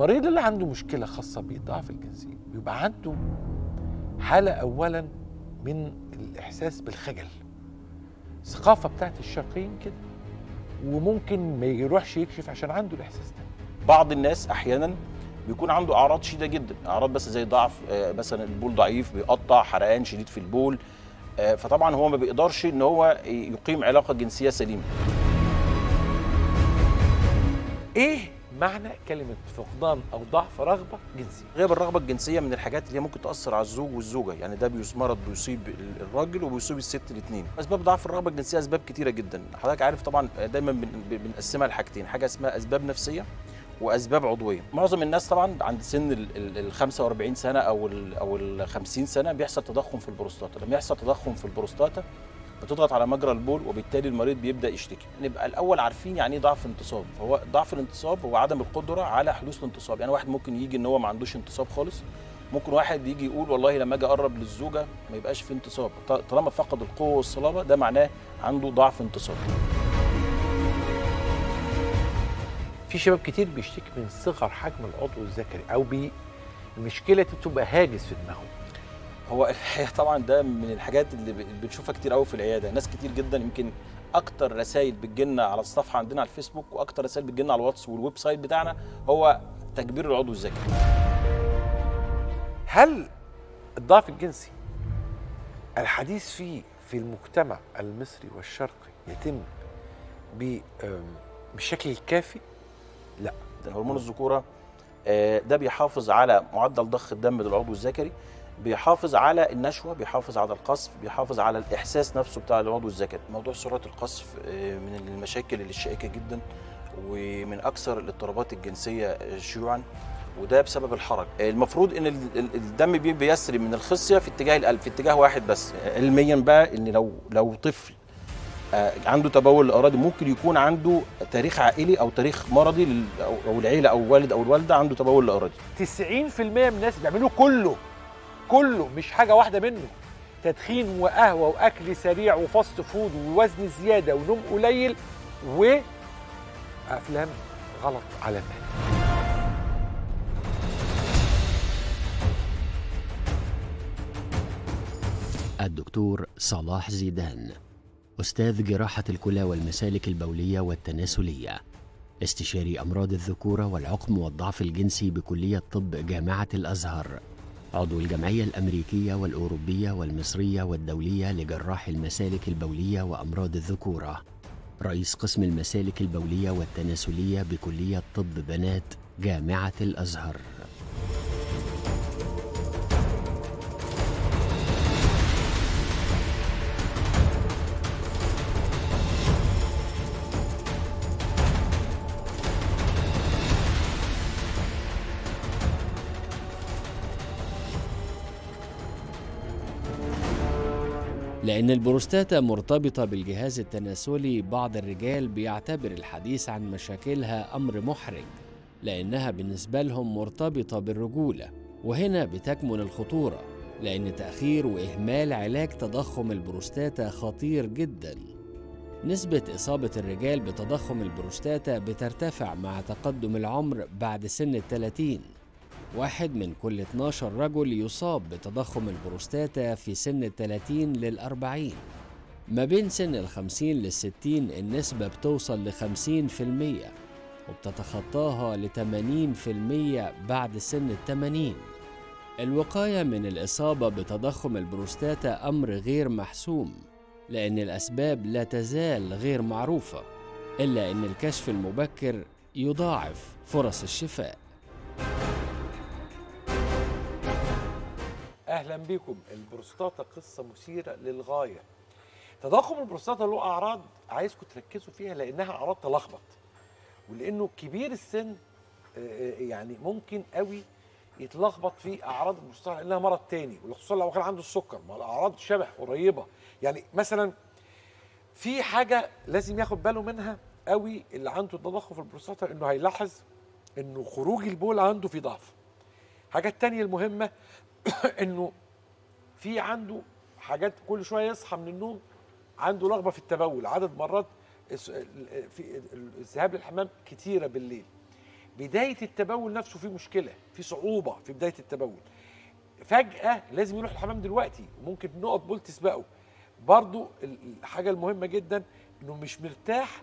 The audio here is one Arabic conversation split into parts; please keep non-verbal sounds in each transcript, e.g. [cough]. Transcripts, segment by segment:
المريض اللي عنده مشكلة خاصة بالضعف الجنسي بيبقى عنده حالة اولا من الإحساس بالخجل. الثقافه بتاعت الشرقيين كده وممكن ما يروحش يكشف عشان عنده الإحساس ده. بعض الناس أحيانا بيكون عنده أعراض شديدة جدا أعراض بس زي ضعف آه، مثلا البول ضعيف بيقطع حرقان شديد في البول آه، فطبعا هو ما بيقدرش إن هو يقيم علاقة جنسية سليمة. إيه معنى كلمة فقدان أو ضعف رغبة جنسية. غياب الرغبة الجنسية من الحاجات اللي ممكن تأثر على الزوج والزوجة. يعني ده مرض بيصيب ال- الراجل وبيصيب الست الاثنين أسباب ضعف الرغبة الجنسية أسباب كتيرة جدا. حضرتك عارف طبعا دايما بن- بنقسمها لحاجتين. حاجة اسمها أسباب نفسية وأسباب عضوية. معظم الناس طبعا عند سن ال- ال ال 45 سنة أو ال أو ال 50 سنة بيحصل تضخم في البروستاتا. لما يحصل تضخم في البروستاتا بتضغط على مجرى البول وبالتالي المريض بيبدأ يشتكي. نبقى الأول عارفين يعني إيه ضعف انتصاب. فهو ضعف الانتصاب هو عدم القدرة على حدوث الانتصاب. يعني واحد ممكن يجي إن هو ما عندوش انتصاب خالص. ممكن واحد يجي يقول والله لما أجي أقرب للزوجة ما يبقاش في انتصاب. طالما فقد القوة والصلابة ده معناه عنده ضعف انتصاب. في شباب كتير بيشتكي من صغر حجم العضو الذكري أو بي المشكلة بتبقى هاجس في دماغهم. هو الحقيقة طبعا ده من الحاجات اللي بنشوفها كتير قوي في العيادة. ناس كتير جدا يمكن أكتر رسائل بتجيلنا على الصفحة عندنا على الفيسبوك وأكتر رسائل بتجيلنا على الواتس وال website بتاعنا هو تكبير العضو الذكري هل الضعف الجنسي الحديث فيه في المجتمع المصري والشرقي يتم ب- أم، بالشكل الكافي؟ لا. ده هرمون الذكورة آه، ده بيحافظ على معدل ضخ الدم للعضو الذكري. بيحافظ على النشوة بيحافظ على القصف بيحافظ على الإحساس نفسه بتاع العضو الذكري موضوع سرعة القصف آه، من المشاكل اللي الشائكه جدا ومن أكثر الاضطرابات الجنسية آه، شيوعا وده بسبب الحرج. آه، المفروض إن ال- ال- الدم بي- بيسري من الخصية في اتجاه القلب في اتجاه واحد بس. علميا بقى إن لو لو طفل عنده تبول لا إرادي ممكن يكون عنده تاريخ عائلي أو تاريخ مرضي لل- أو أو العيلة أو والد أو الوالدة عنده تبول لا إرادي 90% من الناس بيعملوه كله. كله مش حاجة واحدة منه. تدخين وقهوة وأكل سريع و fast food ووزن زيادة ونوم قليل وافلام غلط على الناس الدكتور صلاح زيدان أستاذ جراحة الكلى والمسالك البولية والتناسلية استشاري أمراض الذكورة والعقم والضعف الجنسي بكلية طب جامعة الأزهر. عضو الجمعية الأمريكية والأوروبية والمصرية والدولية لجراح المسالك البولية وأمراض الذكورة. رئيس قسم المسالك البولية والتناسلية بكلية طب بنات جامعة الأزهر. لأن البروستاتا مرتبطة بالجهاز التناسلي بعض الرجال بيعتبر الحديث عن مشاكلها أمر محرج لأنها بالنسبة لهم مرتبطة بالرجولة وهنا بتكمن الخطورة لأن تأخير وإهمال علاج تضخم البروستاتا خطير جدا. نسبة إصابة الرجال بتضخم البروستاتا بترتفع مع تقدم العمر بعد سن الثلاثين. واحد من كل 12 رجل يصاب بتضخم البروستاتا في سن الثلاثين للأربعين. ما بين سن الخمسين للستين النسبة بتوصل في المية وبتتخطاها لتمانين في المية بعد سن التمانين. الوقاية من الإصابة بتضخم البروستاتا أمر غير محسوم لأن الأسباب لا تزال غير معروفة إلا أن الكشف المبكر يضاعف فرص الشفاء. أهلا بكم. البروستاتا قصة مثيرة للغاية. تضخم البروستاتا له أعراض عايزكم تركزوا فيها لأنها أعراض تلخبط. ولأنه كبير السن آه، آه، يعني ممكن قوي يتلخبط في أعراض البروستاتا لأنها مرض تاني. وخصوصا لو كان عنده السكر ما الأعراض شبه قريبة. يعني مثلا في حاجة لازم ياخد باله منها قوي اللي عنده تضخم في البروستاتا إنه هيلاحظ إنه خروج البول عنده في ضعف. الحاجة التانيه المهمة [coughs] انه في عنده حاجات كل شوية يصحى من النوم عنده رغبة في التبول. عدد مرات في الذهاب للحمام كتيرة بالليل. بداية التبول نفسه فيه مشكلة في صعوبة في بداية التبول. فجأة لازم يروح الحمام دلوقتي وممكن نقط بول تسبقه. برضو ال- الحاجة المهمه جدا إنه مش مرتاح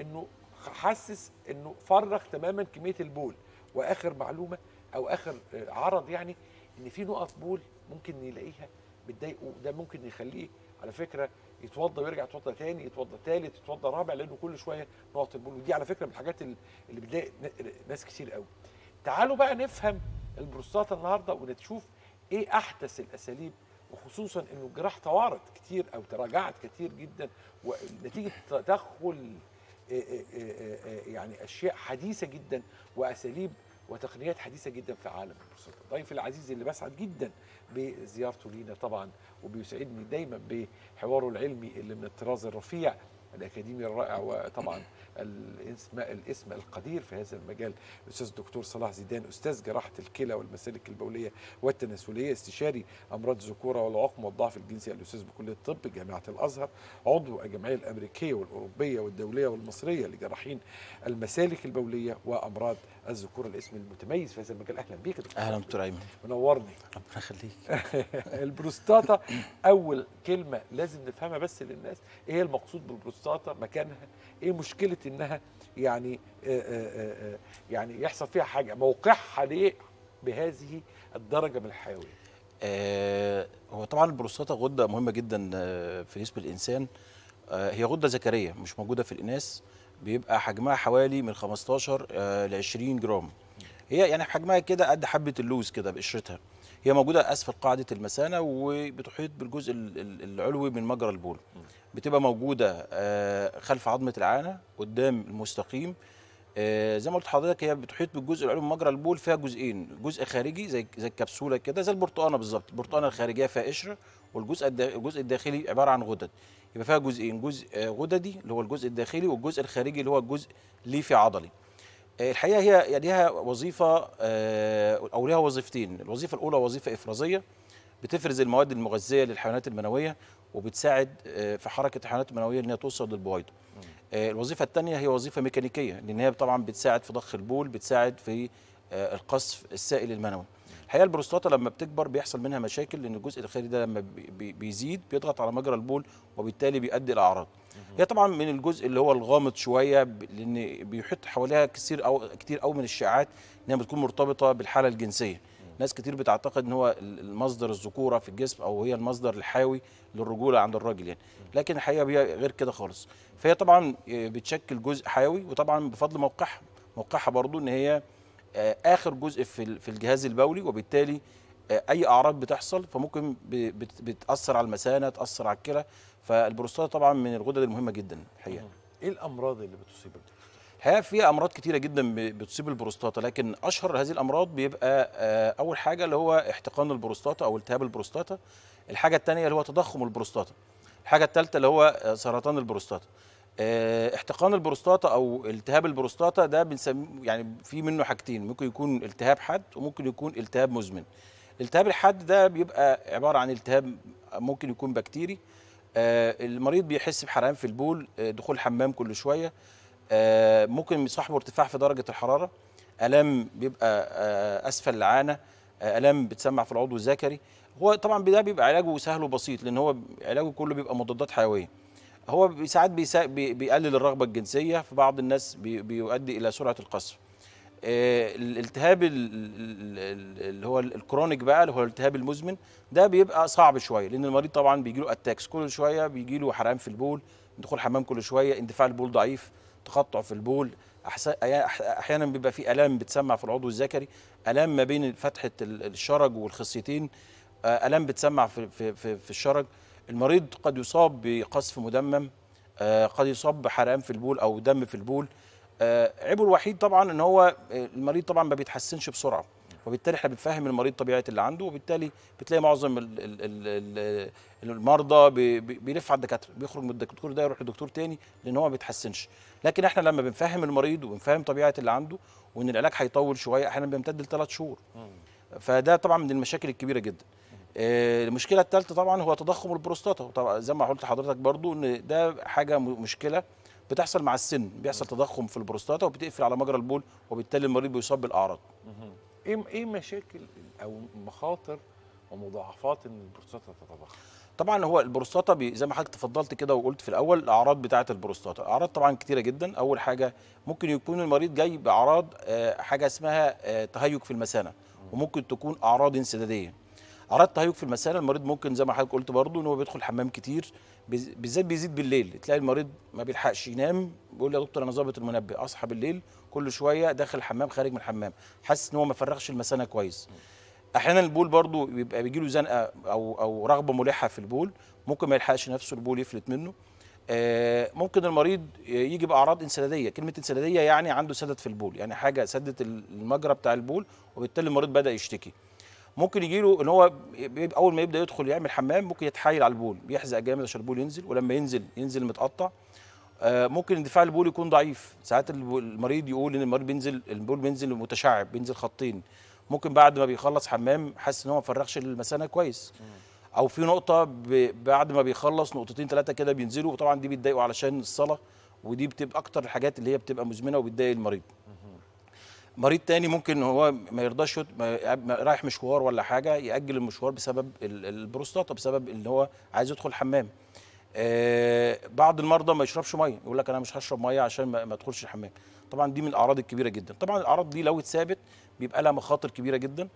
إنه حاسس إنه فرغ تماما كمية البول. وآخر معلومة أو آخر آه، عرض يعني إن في نقط بول ممكن يلاقيها بتضايقه. ده ممكن يخليه على فكرة يتوضى ويرجع يتوضى تاني يتوضى تالت يتوضى رابع لأنه كل شوية نقط البول. ودي على فكرة من الحاجات ال- اللي بتضايق ناس كتير قوي. تعالوا بقى نفهم البروستاتا النهارده ونشوف إيه أحدث الأساليب وخصوصا إنه الجراحة توارت كتير أو تراجعت كتير جدا ونتيجة تدخل يعني أشياء حديثة جدا وأساليب وتقنيات حديثة جدا في عالم البروستاتا ضيفي العزيز اللي بسعد جدا بزيارته لينا طبعا وبيسعدني دايما بحواره العلمي اللي من الطراز الرفيع الأكاديمي الرائع وطبعا الاسم الإسم القدير في هذا المجال الأستاذ الدكتور صلاح زيدان أستاذ جراحة الكلى والمسالك البولية والتناسلية استشاري أمراض الذكورة والعقم والضعف الجنسي الأستاذ بكلية الطب جامعة الأزهر عضو الجمعية الأمريكية والأوروبية والدولية والمصرية لجراحين المسالك البولية وأمراض الذكوره الاسم المتميز في هذا المجال. أهلا بيك دكتور. أهلا دكتور أيمن. منورني. ربنا يخليك. [laughs] البروستاتا أول كلمة لازم نفهمها بس للناس إيه هي المقصود بالبروستاتا. مكانها إيه مشكلة انها يعني آآ آآ آآ يعني يحصل فيها حاجة موقعها ليه بهذه الدرجة من الحيوية؟ آه هو طبعا البروستاتا غدة مهمة جدا آه، في جسم الإنسان. آه هي غدة ذكرية مش موجودة في الإناث بيبقى حجمها حوالي من 15 آه ل 20 جرام. هي يعني حجمها كده قد حبة اللوز كده بقشرتها. هي موجودة أسفل قاعدة المثانة وبتحيط بالجزء ال- ال- العلوي من مجرى البول. بتبقى موجودة آه خلف عظمة العانة قدام المستقيم. آه، زي ما قلت لحضرتك هي بتحيط بالجزء العلوي من مجرى البول فيها جزئين جزء خارجي زي زي الكبسولة كده زي البرتقانة بالظبط. البرتقانة الخارجية فيها قشره والجزء الجزء الداخلي عبارة عن غدد. يبقى فيها جزئين جزء آه، غددي اللي هو الجزء الداخلي والجزء الخارجي اللي هو الجزء ليفي عضلي. الحقيقة هي يعني ليها وظيفة أو ليها وظيفتين. الوظيفة الأولى وظيفة إفرازية بتفرز المواد المغذية للحيوانات المنوية وبتساعد آه، في حركة الحيوانات المنوية إن هي توصل للبويضه آه، الوظيفة الثانية هي وظيفة ميكانيكية لأن هي طبعا بتساعد في ضخ البول بتساعد في آه، القذف السائل المنوي. الحقيقة البروستاتا لما بتكبر بيحصل منها مشاكل لأن الجزء الخارجي ده لما بي- بي- بيزيد بيضغط على مجرى البول وبالتالي بيؤدي إلى أعراض. هي طبعا من الجزء اللي هو الغامض شوية لأن بيحيط حواليها كثير أو كتير قوي من الشائعات إنها بتكون مرتبطة بالحالة الجنسية. ناس كتير بتعتقد إن هو ال- المصدر الذكورة في الجسم أو هي المصدر الحيوي للرجولة عند الراجل يعني. لكن الحقيقة هي غير كده خالص. فهي طبعا آه، بتشكل جزء حيوي وطبعا بفضل موقعها. موقعها برضو إن هي آه، آخر جزء في في الجهاز البولي وبالتالي آه، أي أعراض بتحصل فممكن بتأثر على المثانه تأثر على الكلى. فالبروستاتا طبعا من الغدد المهمة جدا الحقيقة. إيه الأمراض اللي بتصيب البروستاتا الحقيقة في أمراض كتيرة جدا بتصيب البروستاتا لكن أشهر هذه الأمراض بيبقى آه، أول حاجة اللي هو احتقان البروستاتا أو التهاب البروستاتا الحاجة الثانية اللي هو تضخم البروستاتا الحاجة الثالثه اللي هو آه، سرطان البروستاتا آه، احتقان البروستاتا أو التهاب البروستاتا ده بنسميه يعني في منه حاجتين ممكن يكون التهاب حاد وممكن يكون التهاب مزمن. الالتهاب الحاد ده بيبقى عبارة عن التهاب ممكن يكون بكتيري المريض بيحس بحرقان في البول دخول حمام كل شوية ممكن يصاحبه ارتفاع في درجة الحرارة آلام بيبقى آه، أسفل العانه آه، آلام بتسمع في العضو الذكري. هو طبعا ده بيبقى علاجه سهل وبسيط لأن هو علاجه كله بيبقى مضادات حيوية. هو ساعات بيقلل الرغبة الجنسية في بعض الناس بي- بيؤدي إلى سرعة القذف. آه، الالتهاب ال- ال- ال- اللي هو ال chronic بقى اللي هو الالتهاب المزمن ده بيبقى صعب شوية لأن المريض طبعا بيجي له attacks كل شوية بيجي له حرقان في البول دخول حمام كل شوية اندفاع البول ضعيف. تقطع في البول أحيانا بيبقى في آلام بتسمع في العضو الذكري آلام ما بين فتحة ال- الشرج والخصيتين آه، آلام بتسمع في في في, في الشرج. المريض قد يصاب بقصف مدمم آه، قد يصاب بحرقان في البول أو دم في البول. آه، عيبه الوحيد طبعا إن هو المريض طبعا ما بيتحسنش بسرعة. وبالتالي إحنا بنفهم المريض طبيعة اللي عنده وبالتالي بتلاقي معظم ال ال ال ال المرضى بي- بي- بيلف على الدكاترة بيخرج من الدكتور ده يروح لدكتور تاني لأن هو ما بيتحسنش. لكن إحنا لما بنفهم المريض وبنفهم طبيعة اللي عنده وإن العلاج هيطول شوية أحيانا بيمتد لثلاث شهور. فده طبعا من المشاكل الكبيرة جدا. آه، المشكلة الثالثه طبعا هو تضخم البروستاتا. طبعا زي ما قلت لحضرتك برضو إن ده حاجة مشكلة بتحصل مع السن. بيحصل تضخم في البروستاتا وبتقفل على مجرى البول وبالتالي المريض بيصاب بالأعراض. إيه إيه مشاكل أو مخاطر ومضاعفات إن البروستاتا تتضخم طبعا هو البروستاتا بي زي ما حضرتك تفضلت كده وقلت في الأول الأعراض بتاعة البروستاتا. أعراض طبعا كتيرة جدا. أول حاجة ممكن يكون المريض جاي بأعراض آه، حاجة اسمها آه، تهيج في المثانة وممكن تكون أعراض انسدادية. اعراض تهيج في المثانه المريض ممكن زي ما حضرتك قلت برضو إن هو بيدخل حمام كتير بالذات بيزيد بالليل تلاقي المريض ما بيلحقش ينام بيقول يا دكتور أنا ظابط المنبه أصحى بالليل كل شوية داخل الحمام خارج من الحمام حاسس إن هو ما فرغش المثانة كويس. أحيانا البول برضو بيبقى بيجي له زنقة أو أو رغبة ملحة في البول ممكن ما يلحقش نفسه البول يفلت منه. آه، ممكن المريض يجي بأعراض إنسدادية كلمة إنسدادية يعني عنده سدد في البول يعني حاجة سدت المجرى بتاع البول وبالتالي المريض بدأ يشتكي. ممكن يجي له إن هو أول ما يبدأ يدخل يعمل حمام ممكن يتحايل على البول بيحزق جامد عشان البول ينزل ولما ينزل ينزل متقطع. آه، ممكن اندفاع البول يكون ضعيف. ساعات المريض يقول إن المريض بينزل البول بينزل متشعب بينزل خطين. ممكن بعد ما بيخلص حمام حاسس إن هو ما فرغش المثانة كويس. أو في نقطة بعد ما بيخلص نقطتين ثلاثة كده بينزلوا وطبعا دي بتضايقه علشان الصلاة ودي بتبقى أكتر الحاجات اللي هي بتبقى مزمنة وبتضايق المريض. مريض تاني ممكن هو ما يرضاش رايح مشوار ولا حاجة يأجل المشوار بسبب ال- البروستاتا بسبب إن هو عايز يدخل حمام. آه بعض المرضى ما يشربش مية يقول لك أنا مش هشرب مية عشان ما, ما أدخلش الحمام. طبعا دي من الأعراض الكبيرة جدا. طبعا الأعراض دي لو اتثابت بيبقى لها مخاطر كبيرة جدا.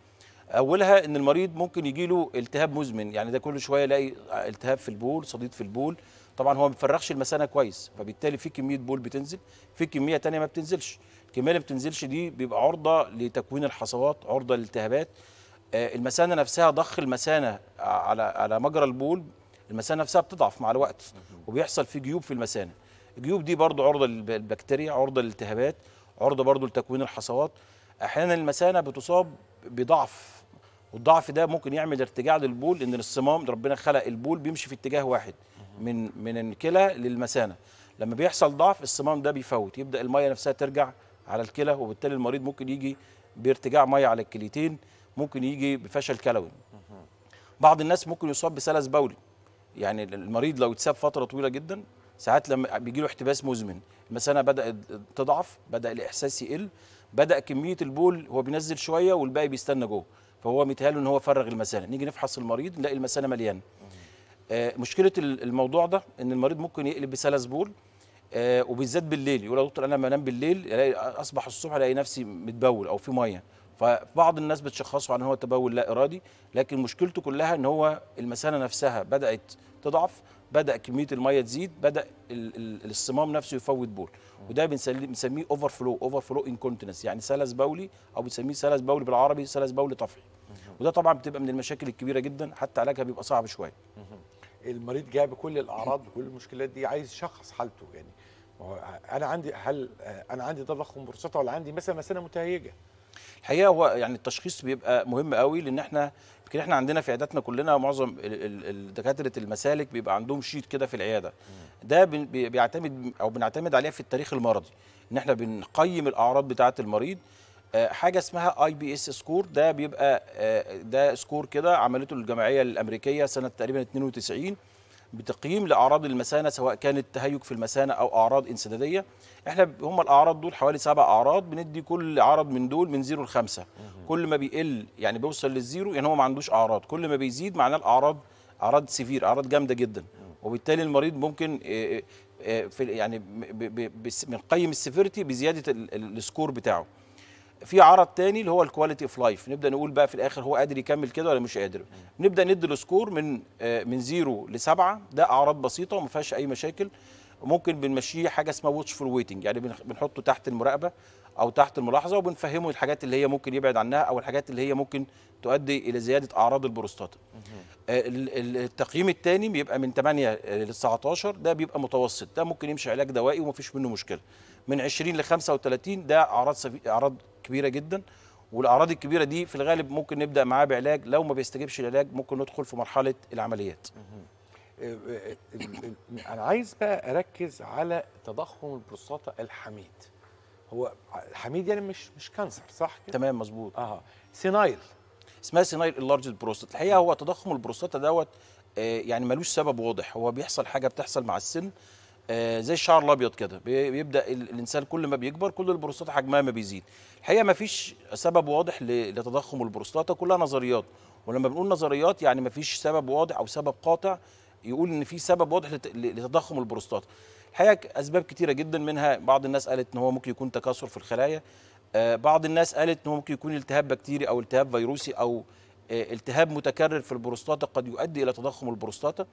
أولها إن المريض ممكن يجي له التهاب مزمن يعني ده كل شوية يلاقي التهاب في البول صديد في البول. طبعا هو ما بيفرغش المثانة كويس فبالتالي في كمية بول بتنزل في كمية تانية ما بتنزلش. الكميه اللي بتنزلش دي بيبقى عرضة لتكوين الحصوات عرضة للالتهابات. آه، المثانه نفسها ضخ المثانه على على مجرى البول المثانه نفسها بتضعف مع الوقت وبيحصل في جيوب في المثانه الجيوب دي برضو عرضة للبكتيريا عرضة للالتهابات عرضة برضو لتكوين الحصوات. أحيانا المثانه بتصاب بضعف والضعف ده ممكن يعمل ارتجاع للبول لأن الصمام ربنا خلق البول بيمشي في اتجاه واحد من من الكلى للمثانه لما بيحصل ضعف الصمام ده بيفوت يبدأ المية نفسها ترجع على الكلى وبالتالي المريض ممكن يجي بارتجاع مية على الكليتين ممكن يجي بفشل كلوي. بعض الناس ممكن يصاب بسلس بولي يعني المريض لو اتساب فترة طويلة جدا ساعات لما بيجي له احتباس مزمن. المثانة بدات تضعف بدأ الإحساس يقل بدأ كمية البول هو بينزل شوية والباقي بيستنى جوه. فهو متهيأله إن هو فرغ المثانة. نيجي نفحص المريض نلاقي المثانة مليانة. آه، مشكلة ال- الموضوع ده إن المريض ممكن يقلب بسلس بول. آه، وبالذات بالليل. يقول يا دكتور أنا لما أنام بالليل ألاقي أصبح الصبح ألاقي نفسي متبول أو في مية. فبعض الناس بتشخصه عن هو تبول لا إرادي. لكن مشكلته كلها إن هو المثانه نفسها بدأت تضعف بدأ كمية المية تزيد بدأ ال- ال- الصمام نفسه يفوت بول. وده بنسميه overflow overflow incontinence يعني سلس بولي أو بنسميه سلس بولي بالعربي سلس بولي طفحي. وده طبعا بتبقى من المشاكل الكبيرة جدا حتى علاجها بيبقى صعب شوية. المريض جاي بكل الأعراض بكل المشكلات دي عايز يشخص حالته يعني. أنا عندي هل أنا عندي تضخم بروستاتا ولا عندي مثلا مثانه متهيجة؟ الحقيقة هو يعني التشخيص بيبقى مهم قوي لأن إحنا يمكن إحنا عندنا في عياداتنا كلنا معظم دكاترة المسالك بيبقى عندهم sheet كده في العيادة. ده بيعتمد أو بنعتمد عليه في التاريخ المرضي. إن إحنا بنقيم الأعراض بتاعة المريض حاجة اسمها IPSS score ده بيبقى آه، ده score كده عملته الجمعيه الأمريكية سنة تقريبا 92 بتقييم لأعراض المثانة سواء كانت تهيج في المثانة أو أعراض انسدادية. إحنا هم الأعراض دول حوالي سبع أعراض بندي كل عرض من دول من zero لخمسة. كل ما بيقل يعني بيوصل لل zero يعني هو ما عندوش أعراض. كل ما بيزيد معناه الأعراض أعراض severe أعراض جامدة جدا. وبالتالي المريض ممكن آه، آه، في يعني بنقيم ال severity بزيادة ال- ال- ال score بتاعه. في عرض تاني اللي هو ال quality of life نبدأ نقول بقى في الآخر هو قادر يكمل كده ولا مش قادر. نبدأ ندي له score من آه، من zero لسبعه ده أعراض بسيطة وما فيهاش أي مشاكل. ممكن بنمشيه حاجة اسمها watchful waiting يعني بنحطه تحت المراقبة أو تحت الملاحظة وبنفهمه الحاجات اللي هي ممكن يبعد عنها أو الحاجات اللي هي ممكن تؤدي إلى زيادة أعراض البروستاتا. آه، ال- ال- التقييم الثاني بيبقى من 8 ل 19 ده بيبقى متوسط. ده ممكن يمشي علاج دوائي ومفيش منه مشكلة. من 20 ل 35 ده أعراض. أعراض كبيره جدا والاعراض الكبيره دي في الغالب ممكن نبدا معاه بعلاج لو ما بيستجيبش العلاج ممكن ندخل في مرحله العمليات آه، آه، ال- ال- أنا عايز بقى اركز على تضخم البروستاتا الحميد هو الحميد يعني مش مش cancer صح كده تمام مظبوط آه senile اسمها senile enlarged prostate الحقيقة هو تضخم البروستاتا دوت آه، يعني ملوش سبب واضح هو بيحصل حاجة بتحصل مع السن آه، زي الشعر الأبيض كده. بي- بيبدأ ال- الإنسان كل ما بيكبر كل البروستاتا حجمها ما بيزيد. الحقيقة ما فيش سبب واضح لتضخم البروستاتا كلها نظريات. ولما بنقول نظريات يعني ما فيش سبب واضح أو سبب قاطع يقول إن في سبب واضح لتضخم البروستاتا الحقيقة أسباب كتيرة جدا منها بعض الناس قالت إن هو ممكن يكون تكاثر في الخلايا. آه، بعض الناس قالت إن هو ممكن يكون التهاب بكتيري أو التهاب فيروسي أو آه، التهاب متكرر في البروستاتا قد يؤدي إلى تضخم البروستاتا. آه،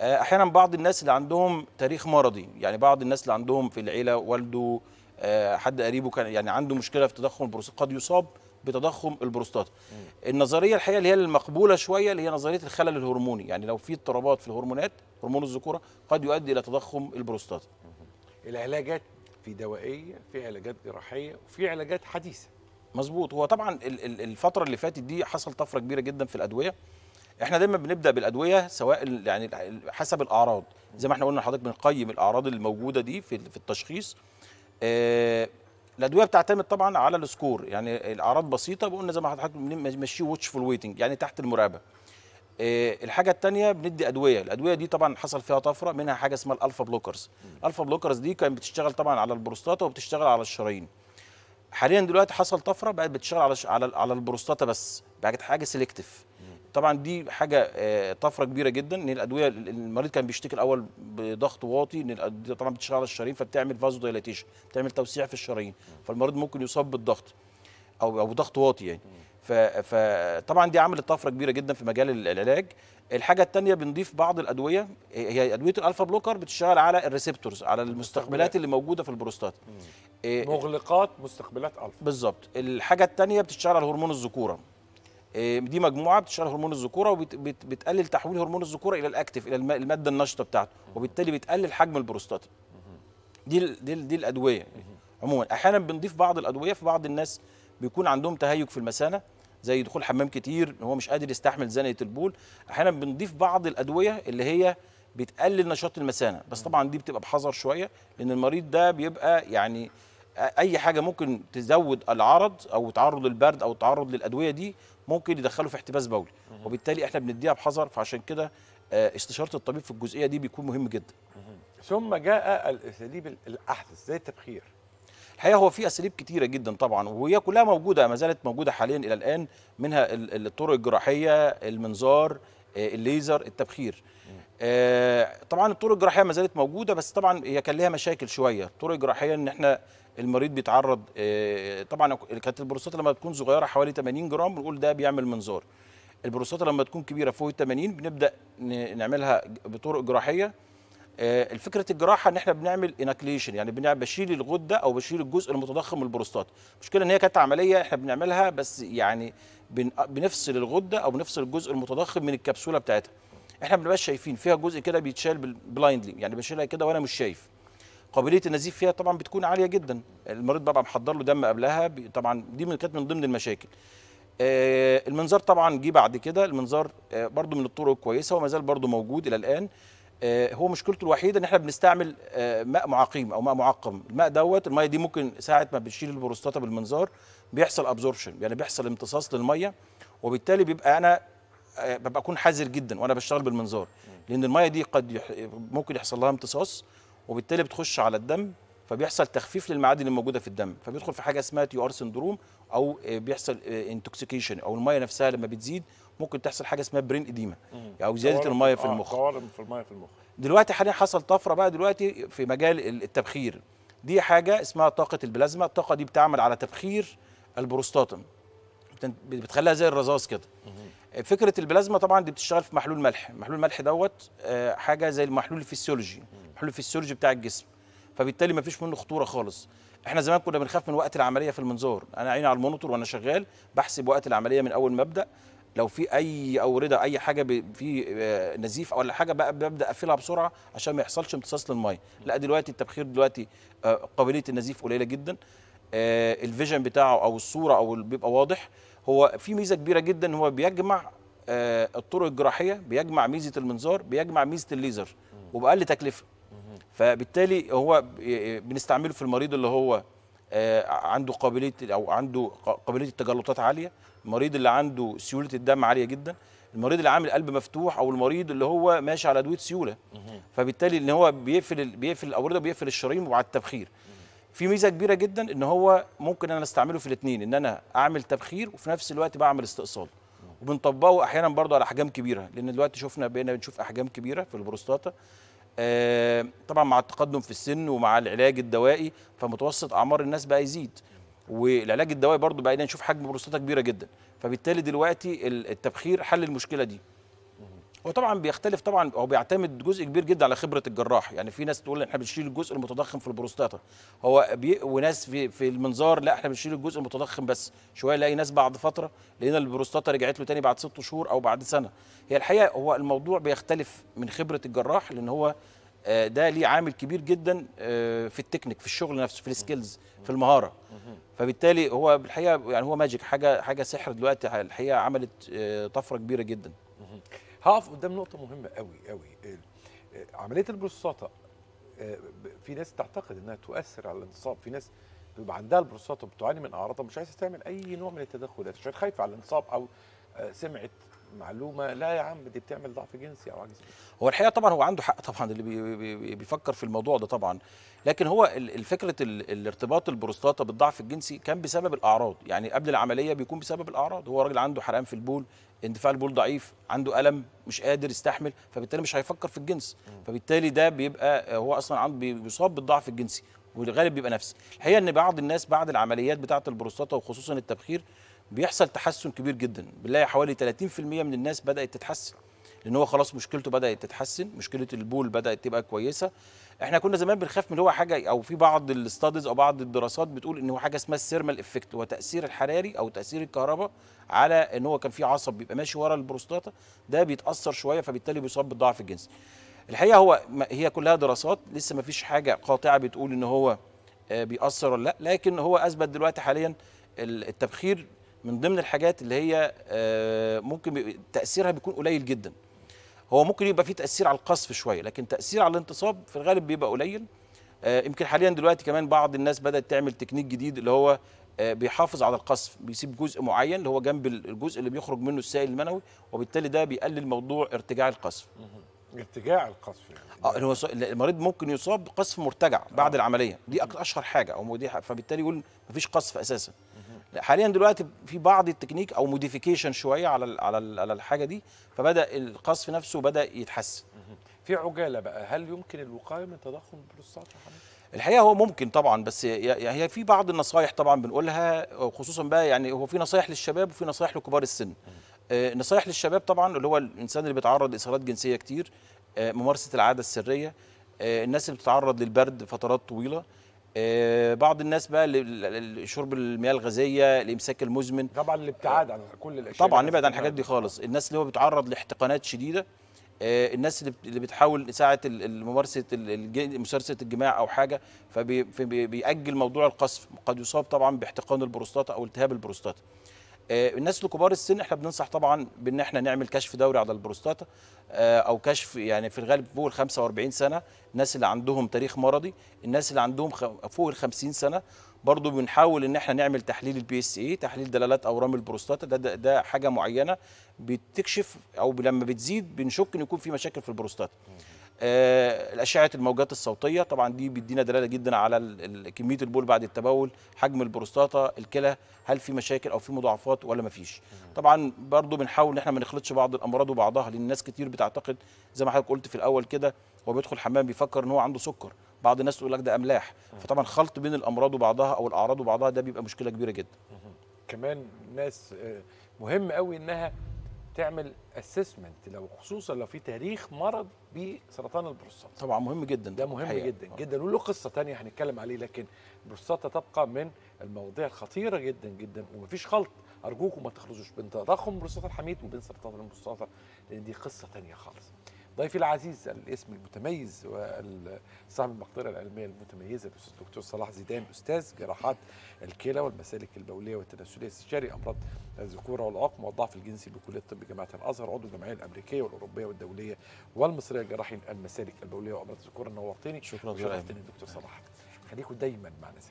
أحيانا بعض الناس اللي عندهم تاريخ مرضي يعني بعض الناس اللي عندهم في العيلة والده آه، حد قريبه كان يعني عنده مشكلة في تضخم البروستاتا قد يصاب بتضخم البروستاتا النظرية الحقيقة اللي هي المقبولة شوية اللي هي نظرية الخلل الهرموني. يعني لو في اضطرابات في الهرمونات هرمون الذكورة قد يؤدي إلى تضخم البروستاتا العلاجات في دوائية في علاجات جراحية وفي علاجات حديثة. مظبوط. هو طبعا ال- ال- الفترة اللي فاتت دي حصل طفرة كبيرة جدا في الأدوية. إحنا دايما بنبدأ بالأدوية سواء يعني حسب الأعراض. زي ما إحنا قلنا لحضرتك بنقيم الأعراض الموجودة دي في في التشخيص. آه الأدوية بتعتمد طبعا على ال score. يعني الأعراض بسيطة قلنا زي ما حضرتك بنمشيه watchful waiting يعني تحت المراقبة. آه، الحاجة الثانية بندي أدوية. الأدوية دي طبعا حصل فيها طفرة منها حاجة اسمها ال alpha blockers. ال alpha blockers دي كانت بتشتغل طبعا على البروستاتا وبتشتغل على الشرايين. حاليا دلوقتي حصل طفرة بقت بتشتغل على على على البروستاتا بس. بقت حاجة selective طبعا دي حاجة آه، طفرة كبيرة جدا. إن الأدوية المريض كان بيشتكي الأول بضغط واطي إن طبعا بتشتغل على الشرايين فبتعمل vasodilatation بتعمل توسيع في الشرايين. فالمريض ممكن يصاب بالضغط أو أو ضغط واطي يعني. فطبعا دي عملت طفرة كبيرة جدا في مجال ال- العلاج. الحاجة الثانية بنضيف بعض الأدوية. هي أدوية ال alpha blocker بتشتغل على ال receptors على المستقبلات اللي موجودة في البروستاتا. مغلقات مستقبلات ألفا. بالظبط. الحاجة الثانية بتشتغل على هرمون الذكورة. دي مجموعة بتشتغل هرمون الذكورة وبتقلل تحويل هرمون الذكورة إلى ال active إلى الم- المادة النشطة بتاعته وبالتالي بتقلل حجم البروستاتا. دي ال- دي ال- دي الأدوية عموما أحيانا بنضيف بعض الأدوية في بعض الناس بيكون عندهم تهيج في المثانة زي دخول حمام كتير هو مش قادر يستحمل زنقة البول. أحيانا بنضيف بعض الأدوية اللي هي بتقلل نشاط المثانة. بس طبعا دي بتبقى بحذر شوية لأن المريض ده بيبقى يعني أي حاجة ممكن تزود العرض أو تعرض للبرد أو تعرض للأدوية دي ممكن يدخله في احتباس بولي. وبالتالي إحنا بنديها بحذر فعشان كده آه، استشارة الطبيب في الجزئية دي بيكون مهم جدا. ثم جاء الأساليب ال- الأحدث زي التبخير. الحقيقة هو في أساليب كتيرة جدا طبعا وهي كلها موجودة ما زالت موجودة حاليا إلى الآن منها ال- الطرق الجراحية المنظار آه، الليزر التبخير. آه، طبعا الطرق الجراحية ما زالت موجودة بس طبعا هي كان ليها مشاكل شوية. الطرق الجراحية إن إحنا المريض بيتعرض آه، طبعا كانت البروستاتا لما تكون صغيرة حوالي 80 جرام بنقول ده بيعمل منظار. البروستاتا لما تكون كبيرة فوق ال 80 بنبدا نعملها بطرق جراحية. آه، الفكرة الجراحة إن إحنا بنعمل enucleation يعني بشيل الغدة أو بشيل الجزء المتضخم من البروستاتا. المشكلة إن هي كانت عملية إحنا بنعملها بس يعني بن بنفصل الغدة أو بنفصل الجزء المتضخم من الكبسولة بتاعتها. إحنا ما بنبقاش شايفين فيها جزء كده بيتشال blindly يعني بشيلها كده وأنا مش شايف. قابلية النزيف فيها طبعا بتكون عالية جدا. المريض ببقى محضر له دم قبلها طبعا دي من كانت من ضمن المشاكل. آه، المنظار طبعا جه بعد كده. المنظار آه، برضو من الطرق الكويسه وما زال برضو موجود إلى الآن. آه، هو مشكلته الوحيدة إن إحنا بنستعمل ماء معقم أو ماء معقم. الماء دوت الميه دي ممكن ساعة ما بنشيل البروستاتا بالمنظار بيحصل absorption يعني بيحصل امتصاص للمية. وبالتالي بيبقى أنا ببقى أكون حذر جدا وأنا بشتغل بالمنظار. لأن المية دي قد يح... ممكن يحصل لها امتصاص. وبالتالي بتخش على الدم فبيحصل تخفيف للمعادن الموجودة في الدم. فبيدخل في حاجة اسمها TUR syndrome أو آه، بيحصل intoxication أو المية نفسها لما بتزيد ممكن تحصل حاجة اسمها brain edema أو زيادة المية في آه، المخ. قوارض في المية في المخ. دلوقتي حاليا حصل طفرة بقى دلوقتي في مجال ال- التبخير. دي حاجة اسمها طاقة البلازما. الطاقة دي بتعمل على تبخير البروستاتا بتخليها زي الرذاذ كده. فكرة البلازما طبعا دي بتشتغل في محلول ملح. محلول الملح دوت آه، حاجة زي المحلول الفسيولوجي. المحلول الفسيولوجي بتاع الجسم. فبالتالي ما فيش منه خطورة خالص. إحنا زمان كنا بنخاف من وقت العملية في المنظار. أنا عيني على ال monitor وأنا شغال بحسب وقت العملية من أول ما أبدأ. لو في أي أوردة أي حاجة في آه، نزيف أو حاجة بقى ببدأ أقفلها بسرعة عشان ما يحصلش امتصاص للمية. لا دلوقتي التبخير دلوقتي آه، قابلية النزيف قليلة جدا. الفيجن بتاعه أو الصورة أو بيبقى واضح. هو في ميزة كبيرة جدا هو بيجمع آه، الطرق الجراحية بيجمع ميزة المنظار بيجمع ميزة الليزر وبأقل تكلفة. فبالتالي هو ب- بنستعمله في المريض اللي هو آه، عنده قابلية أو عنده قابلية التجلطات عالية. المريض اللي عنده سيولة الدم عالية جدا. المريض اللي عامل قلب مفتوح أو المريض اللي هو ماشي على أدوية سيولة. فبالتالي إن هو بيقفل بيقفل الأوردة بيقفل الشرايين وبعد التبخير. في ميزة كبيرة جدا إن هو ممكن أنا أستعمله في الاثنين إن أنا أعمل تبخير وفي نفس الوقت بعمل استئصال. وبنطبقه أحيانا برضه على أحجام كبيرة لأن دلوقتي شفنا بقينا بنشوف أحجام كبيرة في البروستاتا. آه، طبعا مع التقدم في السن ومع العلاج الدوائي فمتوسط أعمار الناس بقى يزيد. والعلاج الدوائي برضه بقينا نشوف حجم بروستاتا كبيرة جدا. فبالتالي دلوقتي ال- التبخير حل المشكلة دي. هو طبعا بيختلف طبعا هو بيعتمد جزء كبير جدا على خبرة الجراح. يعني في ناس تقول إحنا بنشيل الجزء المتضخم في البروستاتا. هو بي وناس في في المنظار لا إحنا بنشيل الجزء المتضخم بس. شوية نلاقي ناس بعد فترة لقينا البروستاتا رجعت له تاني بعد ست شهور أو بعد سنة. هي الحقيقة هو الموضوع بيختلف من خبرة الجراح لأن هو آه، ده ليه عامل كبير جدا آه، في التكنيك في الشغل نفسه في ال skills في المهارة. فبالتالي هو بالحقيقة يعني هو magic حاجة حاجة سحر دلوقتي. الحقيقة عملت آه، طفرة كبيرة جدا. هقف قدام نقطة مهمة قوي قوي. عملية البروستاتا آه، في ناس تعتقد إنها تؤثر على الانتصاب. في ناس بيبقى عندها البروستاتا وبتعاني من أعراضها مش عايزة تعمل أي نوع من التدخلات عشان خايفة على الانتصاب أو آه، سمعت معلومة لا يا عم دي بتعمل ضعف جنسي أو عجز. هو الحقيقة طبعا هو عنده حق طبعا اللي بي بي بي بيفكر في الموضوع ده طبعا. لكن هو ال- الفكرة ال- الارتباط البروستاتا بالضعف الجنسي كان بسبب الأعراض. يعني قبل العملية بيكون بسبب الأعراض. هو راجل عنده حرقان في البول اندفاع البول ضعيف عنده ألم مش قادر يستحمل فبالتالي مش هيفكر في الجنس. فبالتالي ده بيبقى هو أصلا عنده بي- بيصاب بالضعف الجنسي والغالب بيبقى نفسي. الحقيقة إن بعض الناس بعد العمليات بتاعة البروستاتا وخصوصا التبخير بيحصل تحسن كبير جدا. بنلاقي حوالي 30% من الناس بدأت تتحسن لأن هو خلاص مشكلته بدأت تتحسن مشكلة البول بدأت تبقى كويسة. إحنا كنا زمان بنخاف من هو حاجة أو في بعض ال studies أو بعض الدراسات بتقول إن هو حاجة اسمها ال thermal effect هو تأثير الحراري أو تأثير الكهرباء على إن هو كان في عصب بيبقى ماشي ورا البروستاتا ده بيتأثر شوية فبالتالي بيصاب بالضعف الجنسي. الحقيقة هو هي كلها دراسات لسه ما فيش حاجة قاطعة بتقول إن هو آه، بيأثر ولا لأ لكن هو أثبت دلوقتي حاليا ال- التبخير من ضمن الحاجات اللي هي آه، ممكن تأثيرها بيكون قليل جدا. هو ممكن يبقى فيه تأثير على القذف شوية لكن تأثير على الانتصاب في الغالب بيبقى قليل. آه، يمكن حاليا دلوقتي كمان بعض الناس بدأت تعمل تكنيك جديد اللي هو آه، بيحافظ على القذف بيسيب جزء معين اللي هو جنب الجزء اللي بيخرج منه السائل المنوي وبالتالي ده بيقلل موضوع ارتجاع القذف. ارتجاع القذف يعني. آه المريض ممكن يصاب بقذف مرتجع بعد العملية. دي أشهر حاجة أو دي فبالتالي يقول مفيش قذف أساسا. حاليا دلوقتي في بعض التكنيك أو modification شوية على ال على ال على الحاجة دي فبدأ القذف نفسه بدأ يتحسن. في عجالة بقى هل يمكن الوقاية من تضخم حضرتك؟ الحقيقة هو ممكن طبعا بس هي في بعض النصايح طبعا بنقولها خصوصا بقى يعني هو في نصايح للشباب وفي نصايح لكبار السن. آه، نصايح للشباب طبعا اللي هو الإنسان اللي بيتعرض لإصابات جنسية كتير آه، ممارسة العادة السرية آه، الناس اللي بتتعرض للبرد فترات طويلة بعض الناس بقى شرب المياه الغازية الإمساك المزمن. طبعا الابتعاد عن كل الأشياء طبعا نبعد عن الحاجات دي. خالص. الناس اللي هو بيتعرض لاحتقانات شديدة آه، الناس اللي بت- اللي بتحاول ساعة ممارسة ممارسه الجماع أو حاجة فبيأجل موضوع القذف. قد يصاب طبعا باحتقان البروستاتا أو التهاب البروستاتا. آه، الناس اللي كبار السن إحنا بننصح طبعا بإن إحنا نعمل كشف دوري على البروستاتا آه، أو كشف يعني في الغالب فوق ال 45 سنة الناس اللي عندهم تاريخ مرضي الناس اللي عندهم فوق ال 50 سنة برضو بنحاول إن إحنا نعمل تحليل ال PSA تحليل دلالات أورام البروستاتا. ده, ده ده حاجة معينة بتكشف أو لما بتزيد بنشك إن يكون في مشاكل في البروستاتا. آه، الأشعة الموجات الصوتية طبعا دي بيدينا دلالة جدا على كمية البول بعد التبول حجم البروستاتا الكلى هل في مشاكل أو في مضاعفات ولا ما فيش. طبعا برضو بنحاول إن إحنا ما نخلطش بعض الأمراض وبعضها لأن الناس كتير بتعتقد زي ما حضرتك قلت في الأول كده هو بيدخل الحمام بيفكر إن هو عنده سكر بعض الناس تقول لك ده أملاح. فطبعا خلط بين الأمراض وبعضها أو الأعراض وبعضها ده بيبقى مشكلة كبيرة جدا. كمان ناس آه، مهم قوي إنها تعمل assessment لو خصوصا لو في تاريخ مرض بسرطان البروستاتا. طبعا مهم جدا. ده مهم الحقيقة. جدا جدا. وله قصة تانية هنتكلم عليه لكن البروستاتا تبقى من المواضيع الخطيرة جدا جدا. ومفيش خلط. أرجوكم ما تخلطوش بين تضخم البروستاتا الحميد وبين سرطان البروستاتا لأن دي قصة تانية خالص. ضيفي العزيز الاسم المتميز وصاحب المقدرة العلمية المتميزة الأستاذ الدكتور صلاح زيدان أستاذ جراحات الكلى والمسالك البولية والتناسلية استشاري أمراض الذكورة والعقم والضعف الجنسي بكلية الطب جامعة الأزهر عضو الجمعيه الأمريكية والأوروبية والدولية والمصرية لجراحين المسالك البولية وأمراض الذكورة نورتني شكرا شرفتني دكتور صلاح. خليكم دايما مع ناس